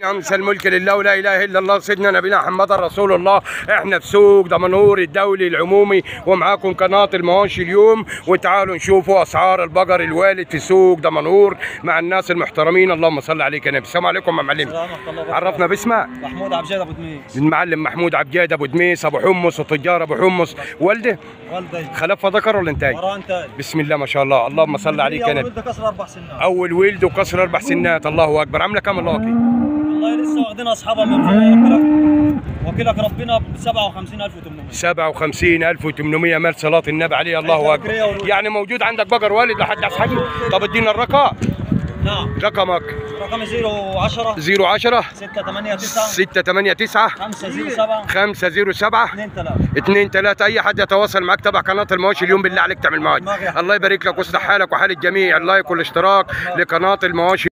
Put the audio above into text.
امس الملك لله ولا إله إلا الله سيدنا نبينا محمد رسول الله. إحنا في سوق دمنهور الدولي العمومي ومعاكم قناة المواشي اليوم. وتعالوا نشوفوا أسعار البقر الوالد في سوق دمنهور مع الناس المحترمين. اللهم صل عليك يا نبي. السلام عليكم يا معلم. عرفنا باسمك. محمود عبد أبو تميس المعلم محمود عبجاد أبو دميس أبو حمص وتجار أبو حمص. والده والدي. خلفها ذكر ولا انتاج بسم الله ما شاء الله. اللهم صل عليك يا نبي. ولده كسر أربع سنين أول ولد وكسر أربع سنات. الله أكبر. عامله كام الله وكيل والله لسه واخدين اصحابها من وكيلك وكيلك ربنا ب 57800 57800 مال صلاة النبي عليه الله اكبر يعني موجود عندك بقر والد لحد حجم طب ادينا الرقم. نعم. رقمك. رقم 010 010 689 689 507 507 2 3 2 3 أي حد يتواصل معك تبع قناة المواشي اليوم بالله عليك تعمل معاك الله يبارك لك ويصلح حالك وحال الجميع. اللايك والاشتراك لقناة المواشي